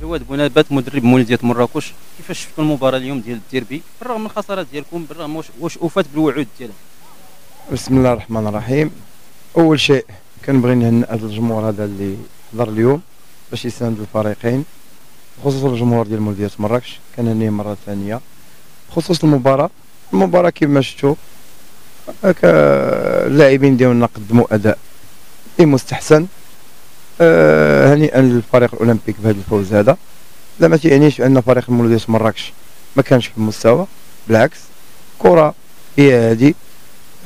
جواد بونابات مدرب مولوديه مراكش كيفاش شفتوا المباراة اليوم ديال الديربي؟ بالرغم من الخسارات ديالكم بالرغم واش اوفات بالوعود ديالها. بسم الله الرحمن الرحيم. أول شيء كنبغي نهنئ هذا الجمهور هذا اللي حضر اليوم باش يساند الفريقين خصوصا الجمهور ديال مولوديه مراكش كنهنيه مرة ثانية. بخصوص المباراة المباراة كما شفتوا اللاعبين ديالنا قدموا أداء مستحسن آه هنيئا للفريق الأولمبيك بهذا الفوز هذا. لا ما تيعنيش ان فريق المولوديه مراكش ما كانش في المستوى بالعكس كرة هي هذه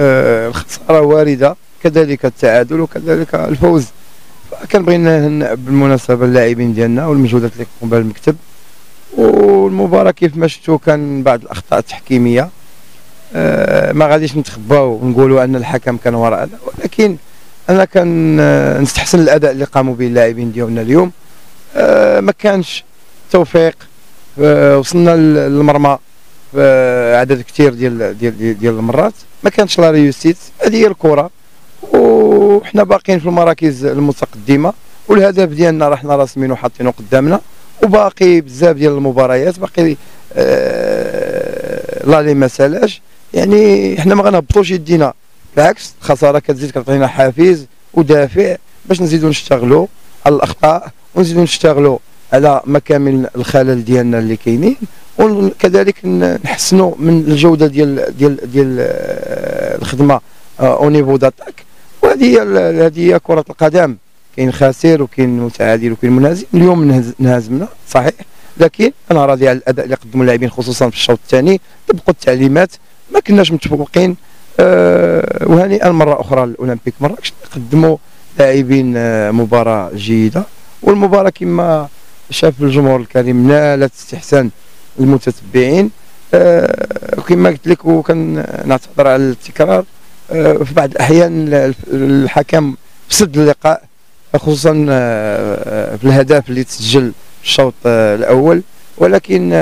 آه الخسارة واردة كذلك التعادل وكذلك الفوز. كنبغي بالمناسبة اللاعبين ديالنا والمجهودات اللي قاموا بها المكتب. والمباراة كيف ما شفتوا كان بعض الأخطاء التحكيمية. ما غاديش نتخباو ونقولوا أن الحكم كان وراءنا ولكن أنا كان آه، نستحسن الأداء اللي قاموا به اللاعبين ديالنا اليوم. آه ما كانش توفيق. آه وصلنا للمرمى. آه عدد كثير ديال ديال ديال المرات. ما كانش لا ريوسيت هذه هي الكرة. وحنا باقيين في المراكز المتقدمة. والهدف ديالنا راه حنا راسمينه وحاطينه قدامنا. وباقي بزاف ديال المباريات. باقي آه لا لي ما سالاش. يعني حنا ما غنهبطوش يدينا. بالعكس الخسارة كتزيد كتعطينا حافز ودافع باش نزيدو نشتغلوا على الأخطاء ونزيدو نشتغلوا على مكامن الخلل ديالنا اللي كاينين. وكذلك نحسنوا من الجودة ديال ديال ديال آه، الخدمة au niveau d'attaque وهذه هي هذه هي كرة القدم. كاين خاسر وكاين متعادل وكاين منهزم اليوم نهزمنا صحيح. لكن أنا راضي على الأداء اللي قدموا اللاعبين خصوصا في الشوط الثاني. طبقوا التعليمات ما كناش متفوقين. أه وهنيئا مرة أخرى الاولمبيك مراكش قدموا لاعبين أه مباراة جيدة. والمباراة كما شاف الجمهور الكريم نالت استحسان المتتبعين. أه كما قلت لك وكان نعتذر على التكرار. أه في بعض الأحيان الحكم فسد اللقاء خصوصا أه في الهدف اللي تسجل في الشوط الأول. ولكن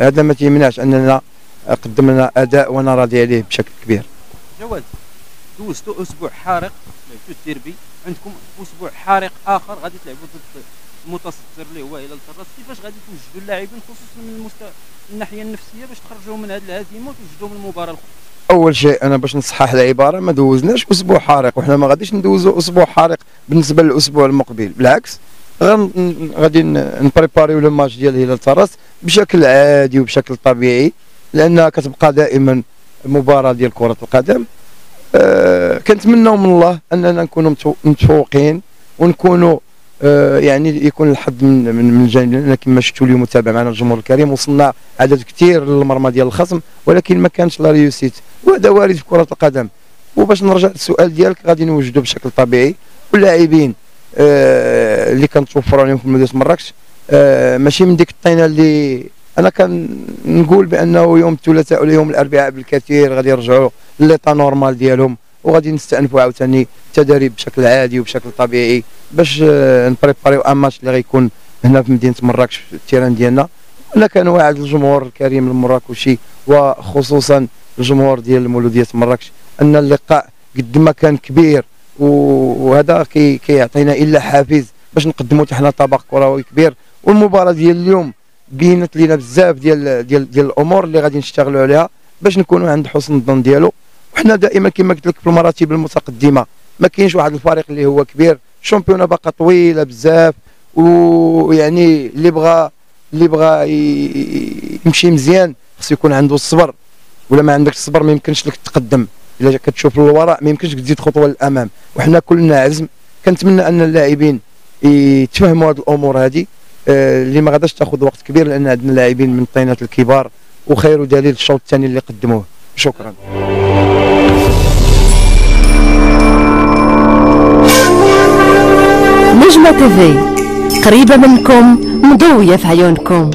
هذا ما تيمنعش أننا قدمنا أداء وأنا راضي عليه بشكل كبير. جواد دوزتوا أسبوع حارق لعبتوا الديربي. عندكم أسبوع حارق آخر غادي تلعبوا ضد المتصدر اللي هو إلى الطراس كيفاش غادي توجدوا اللاعبين خصوصا من المستوى الناحية النفسية باش تخرجوهم من هذه الهزيمة وتوجدوهم المباراة الاخرى أول شيء أنا باش نصحح العبارة ما دوزناش أسبوع حارق وحنا ما غاديش ندوزو أسبوع حارق بالنسبة للأسبوع المقبل. بالعكس غادي نبريباريو le match ديال هلال طراس بشكل عادي وبشكل طبيعي. لأنها كتبقى دائما مباراة ديال كرة القدم. أه كنتمناو من الله أننا نكونوا متفوقين ونكونوا أه يعني يكون الحظ من من من جانبنا كما شفتوا اليوم متابع معنا الجمهور الكريم. وصلنا عدد كثير للمرمى ديال الخصم ولكن ما كانش la réussite وهذا وارد في كرة القدم. وباش نرجع للسؤال ديالك غادي نوجدوا بشكل طبيعي. واللاعبين أه اللي كنتوفروا عليهم في مدينه مراكش أه ماشي من ديك الطينة اللي أنا كنقول بأنه يوم الثلاثاء ولا يوم الأربعاء بالكثير غادي يرجعوا l'état normal ديالهم وغادي نستأنفوا عاوتاني التدريب بشكل عادي وبشكل طبيعي باش آه، نبريباريو un match اللي غيكون هنا في مدينة مراكش في ال terrain ديالنا. أنا كنواعد الجمهور الكريم المراكشي وخصوصا الجمهور ديال المولوديه مراكش أن اللقاء قد ما كان كبير وهذا كيعطينا كي إلا حافز باش نقدموا حنا طبق كروي كبير. والمباراة ديال اليوم بينت لينا بزاف ديال ديال ديال الأمور اللي غادي نشتغلوا عليها باش نكونوا عند حسن الظن ديالو. وحنا دائما كما قلت لك في المراتب المتقدمة ما كاينش واحد الفريق اللي هو كبير. الشامبيونه باقا طويلة بزاف ويعني اللي بغى اللي بغى يمشي مزيان خصو يكون عنده الصبر. ولا ما عندكش الصبر ما يمكنش لك تقدم. إلا كتشوف للوراء ما يمكنش تزيد خطوة للأمام. وحنا كلنا عزم. كنتمنى أن اللاعبين يتفهموا هذه الأمور هذه اللي ما غاداش تاخذ وقت كبير لأن عندنا لاعبين من الطينات الكبار وخير دليل الشوط الثاني اللي قدموه. شكرا. نجمة تيفي قريبة منكم مضوية في عيونكم.